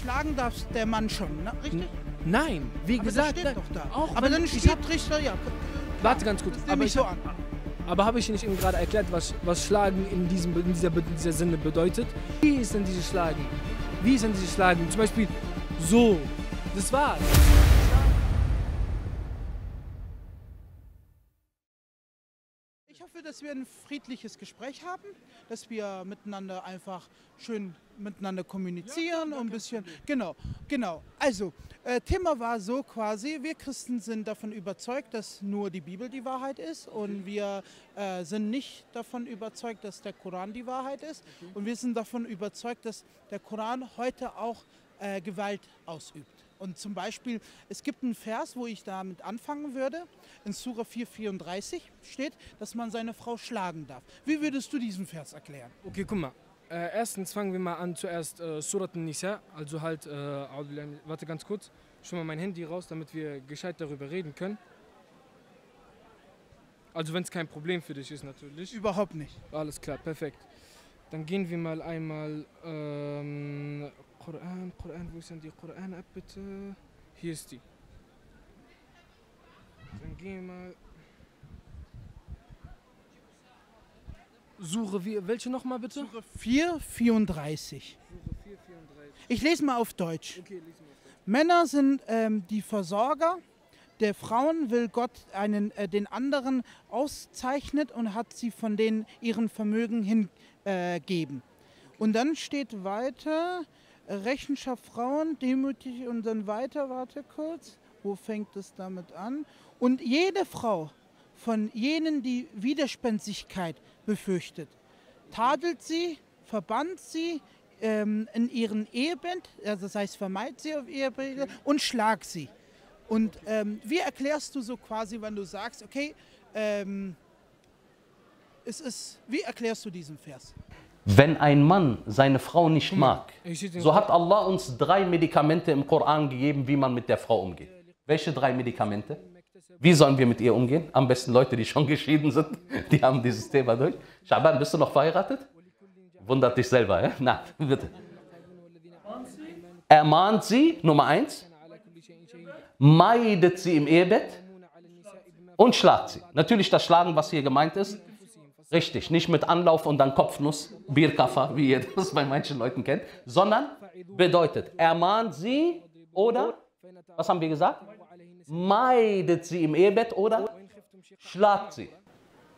schlagen darf der Mann schon, ne? richtig? Nein, wie Aber gesagt, das steht doch da. Auch Aber dann steht Richter, ja. Warte ganz kurz. Aber so an. Aber habe ich nicht eben gerade erklärt, was, was Schlagen in diesem, in, dieser, in dieser Sinne bedeutet? Wie ist denn dieses Schlagen? Wie ist denn dieses Schlagen? Zum Beispiel so. Das war's. Dass wir ein friedliches Gespräch haben, dass wir miteinander einfach schön miteinander kommunizieren und ein bisschen. Genau, genau. Also, äh, Thema war so quasi, wir Christen sind davon überzeugt, dass nur die Bibel die Wahrheit ist und wir äh, sind nicht davon überzeugt, dass der Koran die Wahrheit ist und wir sind davon überzeugt, dass der Koran heute auch äh, Gewalt ausübt. Und zum Beispiel, es gibt einen Vers, wo ich damit anfangen würde. In Sura 4,34 steht, dass man seine Frau schlagen darf. Wie würdest du diesen Vers erklären? Okay, guck mal. Äh, erstens fangen wir mal an zuerst äh, Surat Nisa, also halt, äh, warte ganz kurz, schon mal mein Handy raus, damit wir gescheit darüber reden können. Also wenn es kein Problem für dich ist natürlich. Überhaupt nicht. Alles klar, perfekt. Dann gehen wir mal einmal ähm, Koran, Koran, wo ist denn die Koran-App bitte? Hier ist die. Dann gehen wir mal. Suche wir, welche nochmal bitte? Sura 4,34. 434. Ich lese mal auf Deutsch. Okay, lesen wir. Männer sind ähm, die Versorger. Der Frauen will Gott einen, äh, den anderen auszeichnet und hat sie von denen ihren Vermögen hingeben. Äh, und dann steht weiter, Rechenschaft Frauen, demütig und dann weiter, warte kurz, wo fängt es damit an? Und jede Frau von jenen, die Widerspenstigkeit befürchtet, tadelt sie, verbannt sie ähm, in ihren Ehebett, also das heißt vermeidet sie auf Ehebett und schlag sie. Und ähm, wie erklärst du so quasi, wenn du sagst, okay, ähm, es ist, wie erklärst du diesen Vers? Wenn ein Mann seine Frau nicht mag, so hat Allah uns drei Medikamente im Koran gegeben, wie man mit der Frau umgeht. Welche drei Medikamente? Wie sollen wir mit ihr umgehen? Am besten Leute, die schon geschieden sind, die haben dieses Thema durch. Shaban, bist du noch verheiratet? Wundert dich selber, ja? Na, bitte. Ermahnt sie, Nummer eins, meidet sie im Ehebett und schlagt sie. Natürlich das Schlagen, was hier gemeint ist, Richtig, nicht mit Anlauf und dann Kopfnuss, Bierkaffer, wie ihr das bei manchen Leuten kennt, sondern bedeutet, ermahnt sie oder, was haben wir gesagt? Meidet sie im Ehebett oder schlagt sie.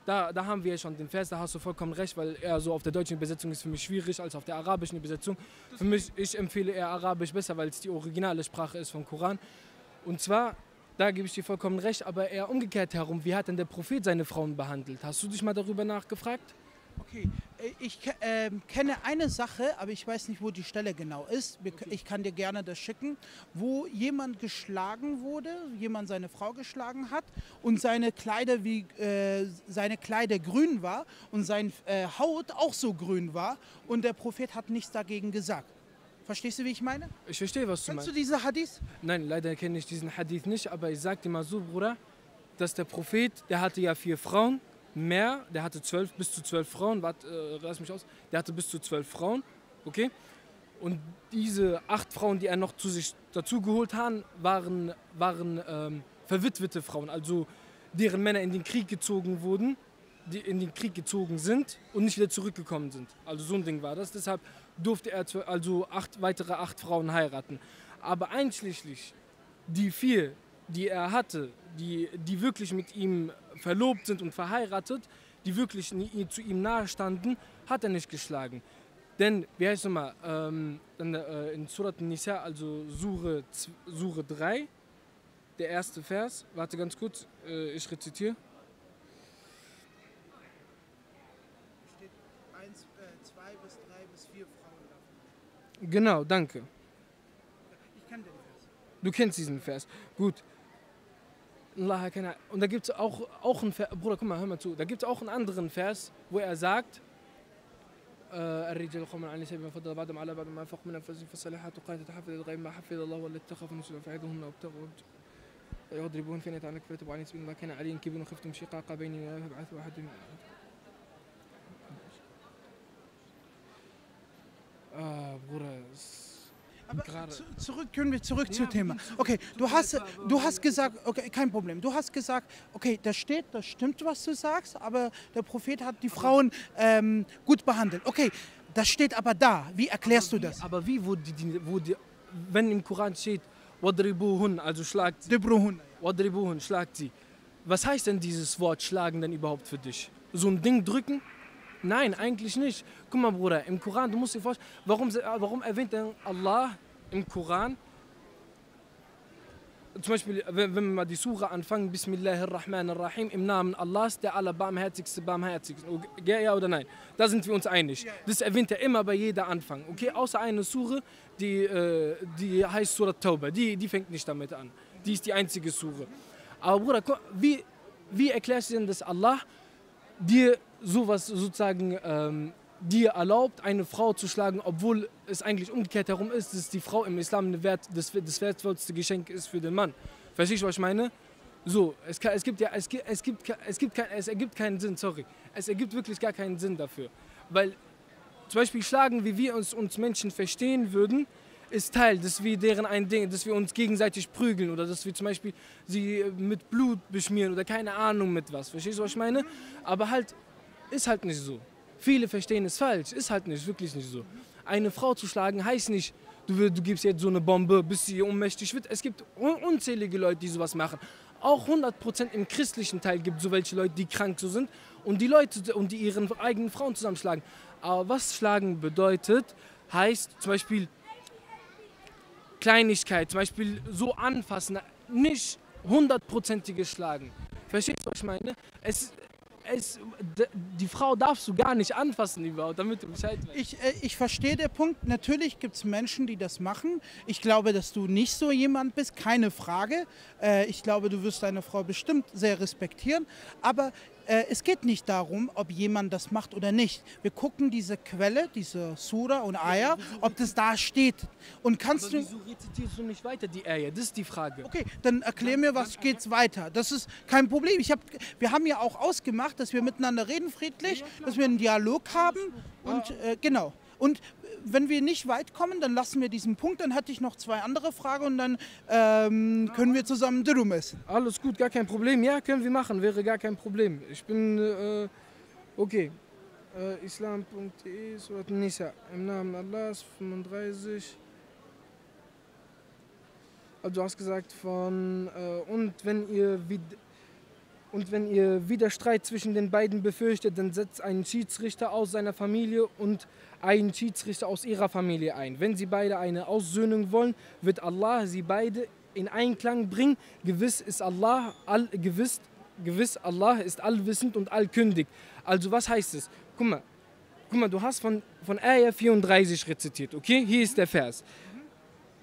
Da, da haben wir schon den Vers, da hast du vollkommen recht, weil eher so auf der deutschen Übersetzung ist für mich schwierig als auf der arabischen Übersetzung. Für mich, ich empfehle eher Arabisch besser, weil es die originale Sprache ist vom Koran. Und zwar, da gebe ich dir vollkommen recht, aber eher umgekehrt herum. Wie hat denn der Prophet seine Frauen behandelt? Hast du dich mal darüber nachgefragt? Okay, äh, ich ähm, kenne eine Sache, aber ich weiß nicht, wo die Stelle genau ist. Ich kann dir gerne das schicken, wo jemand geschlagen wurde, jemand seine Frau geschlagen hat und seine Kleider wie äh, seine Kleider grün war und seine äh, Haut auch so grün war und der Prophet hat nichts dagegen gesagt. Verstehst du, wie ich meine? Ich verstehe, was du Kennst meinst. du diese Hadith? Nein, leider kenne ich diesen Hadith nicht, aber ich sag dir mal so, Bruder, dass der Prophet, der hatte ja vier Frauen, mehr, der hatte zwölf, bis zu zwölf Frauen, warte, äh, lass mich aus, der hatte bis zu zwölf Frauen, okay? Und diese acht Frauen, die er noch zu sich dazu geholt hat, waren, waren ähm, verwitwete Frauen, also deren Männer in den Krieg gezogen wurden, die in den Krieg gezogen sind und nicht wieder zurückgekommen sind. Also so ein Ding war das. Deshalb durfte er also acht, weitere acht Frauen heiraten. Aber einschließlich die vier, die er hatte, die, die wirklich mit ihm verlobt sind und verheiratet, die wirklich nie, zu ihm nahe standen, hat er nicht geschlagen. Denn, wie heißt es nochmal, ähm, dann, äh, in Surat Nisa, also Sure, Sure 3, der erste Vers, warte ganz kurz, äh, ich rezitiere. Steht eins, äh, zwei bis drei bis vier Frauen davon. Genau, danke. Ich kenne den Vers. Du kennst diesen Vers. Gut. Allah, keine Ahnung. Und da gibt es auch, auch einen Vers, Bruder, guck mal, hör mal zu. Da gibt es auch einen anderen Vers, wo er sagt, äh, الرجال قوم على النساء بما فضل بعضهم على بعض ما انفقوا من انفسهم فالصالحات قانتات حافظات غير ما حفظ الله والتي تخافون نشوزهن فعظوهن وابتغوا يضربون في نية على كفرة وعن سبيل الله كان عليا كبير خفتم شقاق بيننا فابعث واحد من Gerade- zu, zurück können wir zurück zum wir Thema. Okay, zum du hast, aber- du hast gesagt, okay, kein Problem. Du hast gesagt, okay, das steht, das stimmt, was du sagst, aber der Prophet hat die Frauen ähm, gut behandelt. Okay, das steht aber da. Wie erklärst du das? Aber wie, wo die, wo die, wenn im Koran steht, Wadribuhun, also schlagt sie. Wadribuhun, schlagt sie. Was heißt denn dieses Wort schlagen denn überhaupt für dich? So ein Ding drücken? Nein, eigentlich nicht. Guck mal, Bruder, im Koran, du musst dir vorstellen, warum, warum erwähnt denn Allah im Koran, zum Beispiel, wenn, wir mal die Sura anfangen, Bismillahirrahmanirrahim, im Namen Allahs, der Allerbarmherzigste, Barmherzigste. Okay, Ja, oder nein? Da sind wir uns einig. Das erwähnt er immer bei jeder Anfang. Okay, außer eine Sure, die, äh, die heißt Surat Tauba. Die, die fängt nicht damit an. Die ist die einzige Sure. Aber Bruder, wie, wie erklärst du denn, dass Allah dir sowas sozusagen ähm, dir erlaubt, eine Frau zu schlagen, obwohl es eigentlich umgekehrt herum ist, dass die Frau im Islam Wert, das, das wertvollste Geschenk ist für den Mann. Verstehst du, was ich meine? So, es, kann, es gibt ja, es, gibt- es, gibt, es, gibt kein, es ergibt keinen Sinn, sorry. Es ergibt wirklich gar keinen Sinn dafür. Weil zum Beispiel schlagen, wie wir uns, uns Menschen verstehen würden, ist Teil, dass wir deren ein Ding, dass wir uns gegenseitig prügeln oder dass wir zum Beispiel sie mit Blut beschmieren oder keine Ahnung mit was. Verstehst du, was ich meine? Aber halt, ist halt nicht so. Viele verstehen es falsch, ist halt nicht, wirklich nicht so. Eine Frau zu schlagen heißt nicht, du, du gibst jetzt so eine Bombe, bis sie ohnmächtig wird. Es gibt un unzählige Leute, die sowas machen. Auch 100% im christlichen Teil gibt es so welche Leute, die krank so sind und die Leute und die ihren eigenen Frauen zusammenschlagen. Aber was schlagen bedeutet, heißt zum Beispiel Kleinigkeit, zum Beispiel so anfassen, nicht hundertprozentiges Schlagen. Verstehst du, was ich meine? Es, es, die Frau darfst du gar nicht anfassen überhaupt, damit du Bescheid weißt. Ich, äh, ich verstehe den Punkt. Natürlich gibt es Menschen, die das machen. Ich glaube, dass du nicht so jemand bist, keine Frage. Äh, ich glaube, du wirst deine Frau bestimmt sehr respektieren. Aber es geht nicht darum, ob jemand das macht oder nicht. Wir gucken diese Quelle, diese Sura und Ayah, ob das da steht. Und kannst Aber du. wieso rezitierst du nicht weiter die Eier? Das ist die Frage. Okay, dann erklär mir, was geht's weiter. Das ist kein Problem. Ich hab, wir haben ja auch ausgemacht, dass wir miteinander reden friedlich, dass wir einen Dialog haben und äh, genau. Und äh, wenn wir nicht weit kommen, dann lassen wir diesen Punkt. Dann hatte ich noch zwei andere Fragen und dann ähm, können wir zusammen Dürüm essen. Alles gut, gar kein Problem. Ja, können wir machen, wäre gar kein Problem. Ich bin, äh, okay. Äh, Islam.de, Surat Nisa, im Namen Allahs, 35. Also du hast gesagt von, äh, und wenn ihr und wenn ihr Widerstreit zwischen den beiden befürchtet, dann setzt einen Schiedsrichter aus seiner Familie und einen Schiedsrichter aus ihrer Familie ein. Wenn sie beide eine Aussöhnung wollen, wird Allah sie beide in Einklang bringen. Gewiss ist Allah all, gewiss, gewiss Allah ist allwissend und allkündig. Also was heißt es? Guck mal, guck mal, du hast von, von Ayah 34 rezitiert, okay? Hier ist der Vers.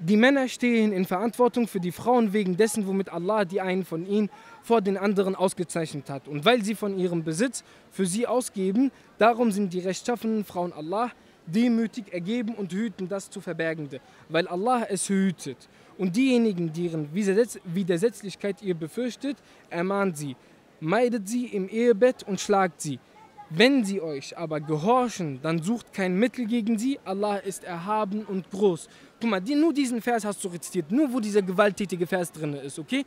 Die Männer stehen in Verantwortung für die Frauen wegen dessen, womit Allah die einen von ihnen vor den anderen ausgezeichnet hat. Und weil sie von ihrem Besitz für sie ausgeben, darum sind die rechtschaffenen Frauen Allah demütig ergeben und hüten das zu Verbergende, weil Allah es hütet. Und diejenigen, deren Widersetz- Widersetzlichkeit ihr befürchtet, ermahnt sie, meidet sie im Ehebett und schlagt sie. Wenn sie euch aber gehorchen, dann sucht kein Mittel gegen sie. Allah ist erhaben und groß. Guck mal, die, nur diesen Vers hast du rezitiert, nur wo dieser gewalttätige Vers drin ist, okay?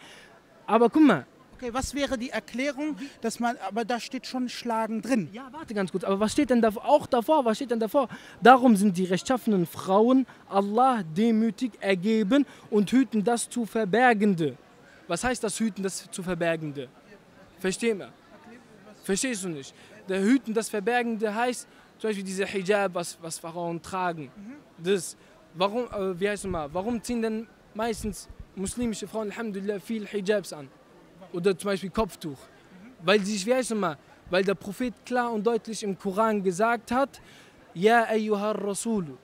Aber guck mal, Okay, was wäre die Erklärung, dass man, aber da steht schon Schlagen drin. ja, warte ganz kurz, aber was steht denn davor? Auch davor, was steht denn davor? Darum sind die rechtschaffenen Frauen Allah demütig ergeben und hüten das zu Verbergende. Was heißt das Hüten das zu Verbergende? Versteh mal. Verstehst du nicht? Der Hüten das Verbergende heißt zum Beispiel diese Hijab, was, was Frauen tragen. Das, warum, äh, wie heißt es mal, warum ziehen denn meistens muslimische Frauen, Alhamdulillah, viel Hijabs an? Oder zum Beispiel Kopftuch. Weil sie, wie heißt es mal, weil der Prophet klar und deutlich im Koran gesagt hat, Ja ayyuha rasulu,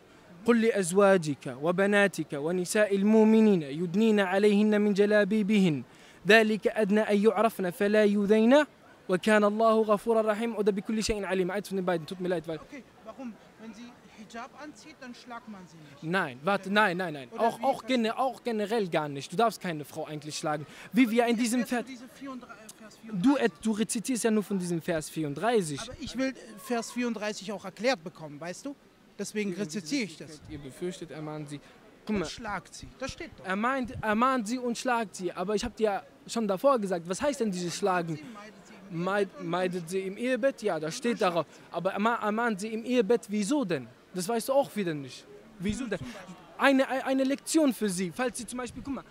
قل لأزواجك وبناتك ونساء المؤمنين يدنين عليهن من جلابيبهن ذلك أدنى أن يعرفن فلا يؤذين وكان الله غفورا رحيم oder بكل شيء عليم eins von den beiden tut mir leid weil Okay, warum? Wenn sie Hijab anzieht, dann schlagt man sie nicht. Nein, warte, nein, nein, nein. Oder Auch, wie- auch, gene, auch generell gar nicht. Du darfst keine Frau eigentlich schlagen. Wie wir in diesem Vers. Diese 34, Vers 34. Du, äh, du rezitierst ja nur von diesem Vers 34. Aber ich will Vers 34 auch erklärt bekommen, weißt du? Deswegen rezitiere ich das. Ihr befürchtet, ermahnen sie. Guck mal, Und schlagt sie. Das steht doch. er, meint, er mahnt sie und schlagt sie. Aber ich habe dir ja schon davor gesagt, was heißt denn dieses Schlagen? Meid, meidet sie im Ehebett? Ja, das steht darauf. Aber er, ma- er mahnt sie im Ehebett, wieso denn? Das weißt du auch wieder nicht. Wieso denn? Eine, eine Lektion für sie. Falls sie zum Beispiel, guck mal,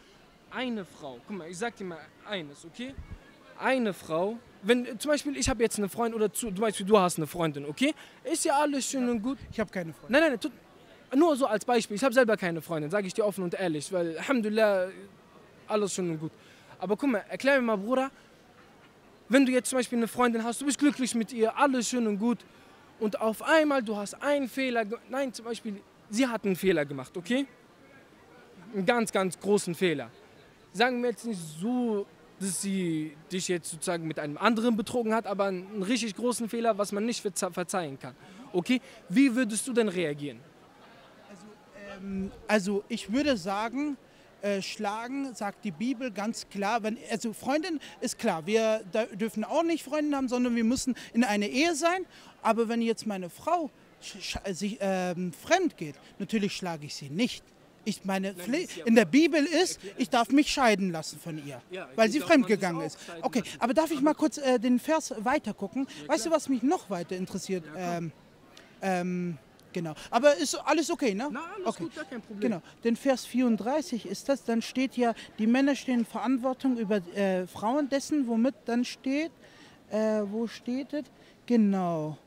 eine Frau, guck mal, ich sag dir mal eines, okay? Eine Frau, wenn zum Beispiel ich habe jetzt eine Freundin oder zu, zum Beispiel du hast eine Freundin, okay? Ist ja alles schön und gut. Ich habe keine Freunde. Nein, nein, nein, tut, nur so als Beispiel. Ich habe selber keine Freundin, sage ich dir offen und ehrlich, weil Alhamdulillah, alles schön und gut. Aber guck mal, erklär mir mal, Bruder, wenn du jetzt zum Beispiel eine Freundin hast, du bist glücklich mit ihr, alles schön und gut, und auf einmal du hast einen Fehler, nein, zum Beispiel, sie hat einen Fehler gemacht, okay? Einen ganz, ganz großen Fehler. Sagen wir jetzt nicht so, dass sie dich jetzt sozusagen mit einem anderen betrogen hat, aber einen richtig großen Fehler, was man nicht verze- verzeihen kann. Okay? Wie würdest du denn reagieren? Also ich würde sagen, äh, schlagen, sagt die Bibel ganz klar. Wenn, also Freundin ist klar, wir dürfen auch nicht Freundin haben, sondern wir müssen in eine Ehe sein. Aber wenn jetzt meine Frau sch- sich ähm, fremd geht, natürlich schlage ich sie nicht. Ich meine, ja- in der Bibel ist, ich darf mich scheiden lassen von ihr, Ja, weil sie fremd gegangen ist. Okay, aber darf ich mal kurz äh, den Vers weiter gucken? weißt du, was mich noch weiter interessiert? ähm, ähm, genau. Aber ist alles okay, ne? Na, alles okay. gut, gar kein Problem. Genau, denn Vers 34 ist das, dann steht ja, die Männer stehen in Verantwortung über äh, Frauen dessen, womit dann steht, äh, wo steht es? Genau.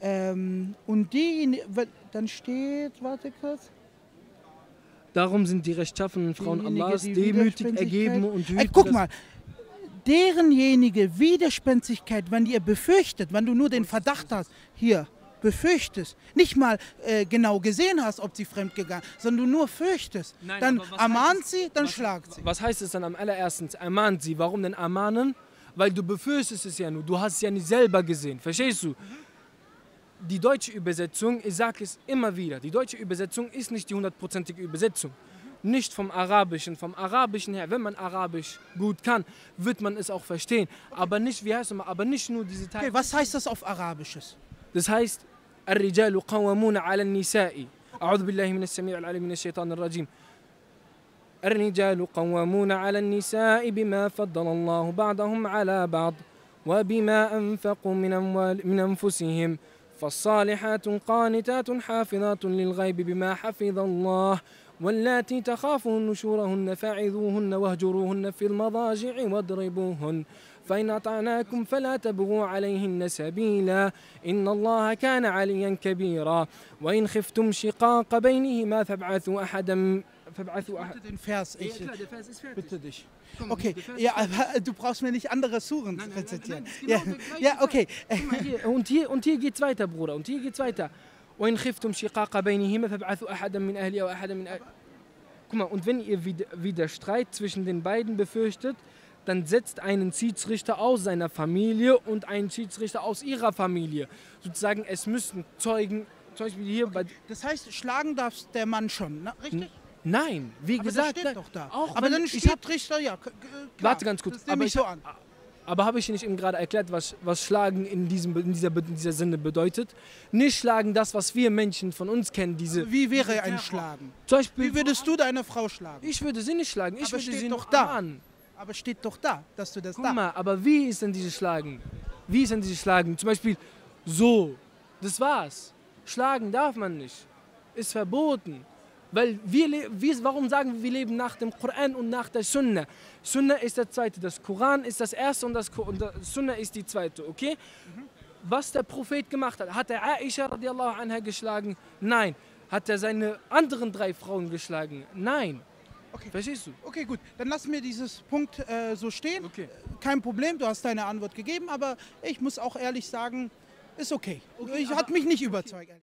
Ähm, und die, dann steht, warte kurz. Darum sind die rechtschaffenen Frauen Diejenige, Allahs die demütig ergeben und Ey, hüten guck das- mal, derenjenige Widerspenstigkeit, wenn ihr befürchtet, wenn du nur den Verdacht hast, hier, befürchtest, nicht mal äh, genau gesehen hast, ob sie fremdgegangen, sondern du nur fürchtest, Nein, dann ermahnt sie, dann was- schlagt sie. Was heißt es dann am allerersten? Ermahnt sie. Warum denn ermahnen? Weil du befürchtest es ja nur. Du hast es ja nicht selber gesehen. Verstehst du? Die deutsche Übersetzung, ich sage es immer wieder, die deutsche Übersetzung ist nicht die hundertprozentige Übersetzung. Nicht vom Arabischen. Vom Arabischen her, wenn man Arabisch gut kann, wird man es auch verstehen. Aber nicht, wie heißt es mal, aber nicht nur diese Teile. Okay, was heißt das auf Arabisches? Das heißt, الرجال قوامون على النساء. أعوذ بالله من السميع العليم من الشيطان الرجيم. الرجال قوامون على النساء بما فضل الله بعضهم على بعض وبما أنفقوا من أموال من أنفسهم. فالصالحات قانتات حافظات للغيب بما حفظ الله واللاتي تخافون نشورهن فعظوهن واهجروهن في المضاجع واضربوهن. فإن أطعناكم فلا تبغوا عليهن سبيلا إن الله كان عليا كبيرا وإن خفتم شقاق بينهما فابعثوا أحدا فابعثوا أحد Bitte den Vers, ich der Vers ist fertig. bitte dich. Komm, Okay, ja, aber du brauchst mir nicht andere Suren Nein, nein, nein, rezitieren. nein, Ja, genau gleiche ja, okay. Mal hier, und hier und hier geht's weiter, Bruder. Und hier geht's weiter. وإن خفتم شقاق بينهما فابعثوا أحدا من أهلها وأحدا من أهل... Guck mal, und wenn ihr wieder, wieder Streit zwischen den beiden befürchtet, dann setzt einen Schiedsrichter aus seiner Familie und einen Schiedsrichter aus ihrer Familie. Sozusagen, es müssen Zeugen, zum Beispiel hier bei... Das heißt, schlagen darf der Mann schon, ne? richtig? Nein, wie Aber gesagt... das steht doch da. Auch aber dann steht Richter, ja. Klar, Warte ganz kurz, Das aber ich so an. Aber habe ich nicht eben gerade erklärt, was, was Schlagen in diesem, in, dieser, in dieser Sinne bedeutet? Nicht schlagen das, was wir Menschen von uns kennen, diese... Wie wäre ein Schlagen? Zum Beispiel, Wie würdest du deine Frau schlagen? ich würde sie nicht schlagen, ich Aber würde sie doch da. an. Aber steht doch da, dass du das Guck da. mal, aber wie ist denn dieses Schlagen? Wie ist denn dieses Schlagen? Zum Beispiel so, das war's. Schlagen darf man nicht. Ist verboten. Weil wir, wir, warum sagen wir, wir leben nach dem Koran und nach der Sunna? Sunna ist der zweite, das Koran ist das erste und das und Sunna ist die zweite, okay? Was der Prophet gemacht hat, hat er Aisha radiallahu anha geschlagen? Nein. Hat er seine anderen drei Frauen geschlagen? Nein. Okay. Verstehst du? Okay, gut. Dann lassen wir dieses Punkt äh, so stehen. Okay. Kein Problem, du hast deine Antwort gegeben, aber ich muss auch ehrlich sagen, ist okay. Okay, ich hat mich nicht überzeugt.